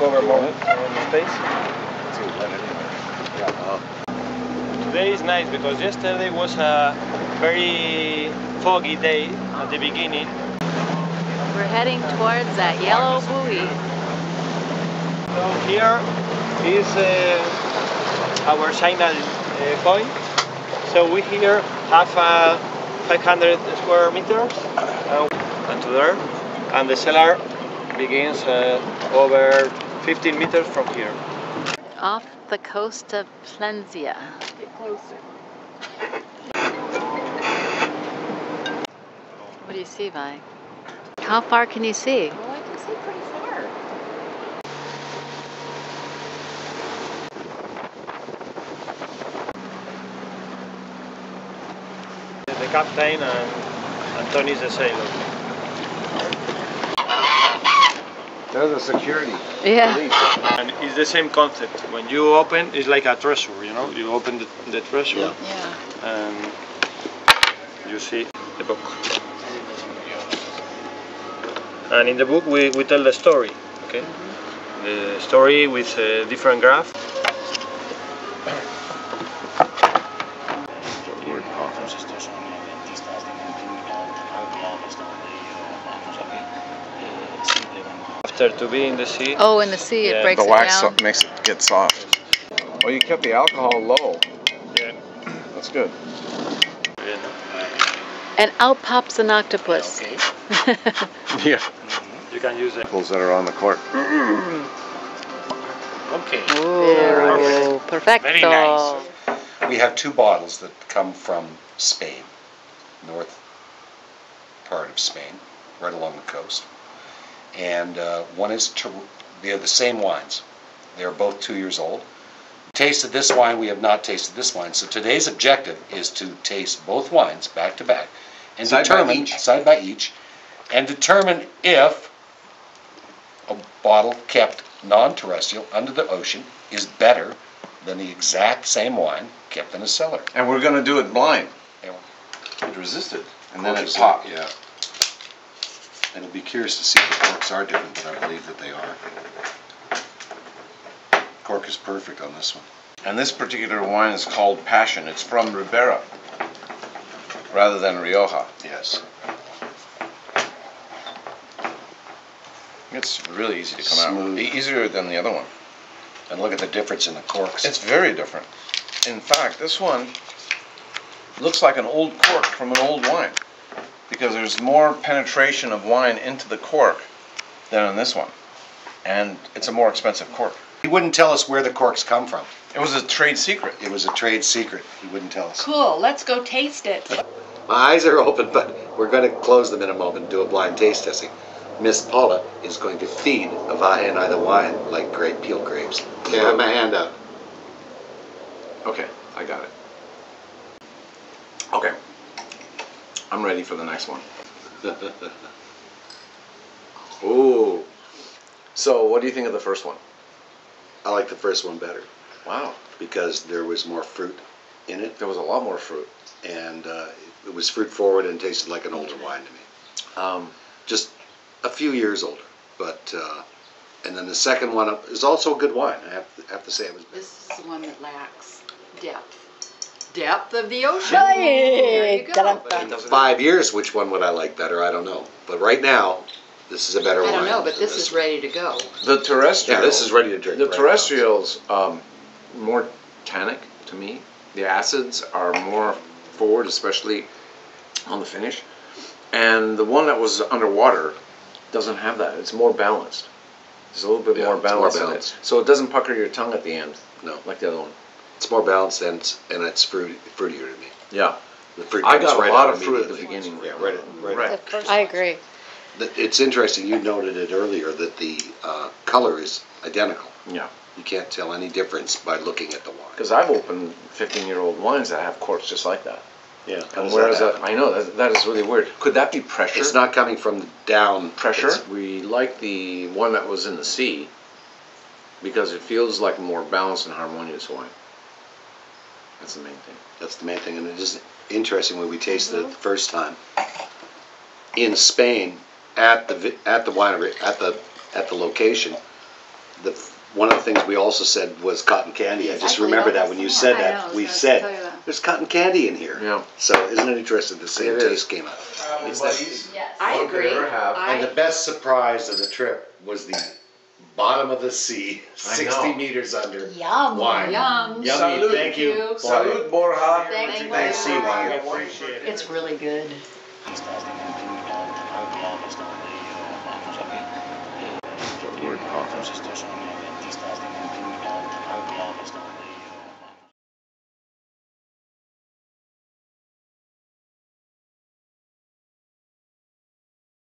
cover more space. Today is nice because yesterday was a very foggy day at the beginning. We're heading towards that yellow buoy. So here is uh, our signal uh, point. So we here have uh, 500 square meters uh, and to there, and the cellar begins uh, over 15 meters from here. Off the coast of Plentzia. Get closer. What do you see, Vi? How far can you see? Well, I can see pretty far. The captain and Anthony is the sailor. They're the security. Yeah. Police. And it's the same concept. When you open, it's like a treasure, you know? You open the, the treasure Yeah. Yeah. and you see the book. And in the book, we, we tell the story, okay? Mm-hmm. The story with a different graph. After to be in the sea, Oh, in the sea, it Yeah, breaks The it wax down. makes it get soft. Oh, you kept the alcohol low. yeah, That's good. And out pops an octopus. Yeah. Mm-hmm. you can use it. Pulls that are on the cork. Mm-hmm. Okay. Ooh, perfecto. Very nice. We have two bottles that come from Spain, north part of Spain, right along the coast. And uh, one is, Ter- they're the same wines. They're both two years old. Tasted this wine, we have not tasted this wine. So today's objective is to taste both wines back to back and Side by determine, each. side by each, and determine if a bottle kept non-terrestrial under the ocean is better than the exact same wine kept in a cellar. And we're gonna do it blind. Yeah. It resisted. And then Cork it is- popped. Yeah. And it'll be curious to see if the corks are different, but I believe that they are. Cork is perfect on this one. And this particular wine is called Passion. It's from Ribera rather than Rioja. Yes. It's really easy to come out. Smooth. E- Easier than the other one. And look at the difference in the corks. It's very different. In fact, this one looks like an old cork from an old wine because there's more penetration of wine into the cork than in this one. And it's a more expensive cork. He wouldn't tell us where the corks come from. It was a trade secret. It was a trade secret. He wouldn't tell us. Cool. Let's go taste it. My eyes are open, but we're going to close them in a moment and do a blind taste testing. Miss Paula is going to feed Avahi and I the wine like great peel grapes. Okay, I have my hand out. Okay, I got it. Okay. I'm ready for the next one. Ooh. So, what do you think of the first one? I like the first one better Wow. because there was more fruit in it. There was a lot more fruit. and uh, it was fruit forward and tasted like an older wine to me. Um, Just a few years older, but uh, and then the second one is also a good wine. I have to, have to say it was. This is the one that lacks depth. Depth of the ocean. There you go. In five years, which one would I like better? I don't know. But right now, this is a better one. I wine. don't know, but than this is ready to go. the terrestrial. Yeah, this is ready to drink. The right now. terrestrials, um, more tannic to me. The acids are more forward, especially on the finish. And the one that was underwater doesn't have that. It's more balanced. There's a little bit Yeah, more it's more balance in balanced. it. So it doesn't pucker your tongue at the end No, like the other one. It's more balanced and it's, and it's fruity, fruitier to me. Yeah. The fruit I comes got a right lot out of fruit at the immediately. beginning. Yeah, right. at- right. Right. at- I agree. That- It's interesting. You noted it earlier that the uh, color is identical. Yeah. You can't tell any difference by looking at the wine. Because I've opened 15 year old wines that have corks just like that. Yeah. And whereas that, I know that, that is really weird. Could that be pressure? It's not coming from down. pressure. It's- We like the one that was in the sea because it feels like a more balanced and harmonious wine. That's the main thing. That's the main thing, and it is interesting when we tasted it the mm-hmm. first time in Spain at the at the winery at the at the location. the, one of the things we also said was cotton candy. I just Exactly, remembered that when you said I that, we said, that. there's cotton candy in here. Yeah. So isn't it interesting, the same It is. taste came out. It's that- Yes. I agree. ever have. And the best surprise of the trip was the bottom of the sea, I sixty know. meters under. Yum. Wine. yum. Yummy, Salud. thank you. you. Salud, Borja. Thank you. Nice seeing I you. appreciate it. It's really good. Word coffee.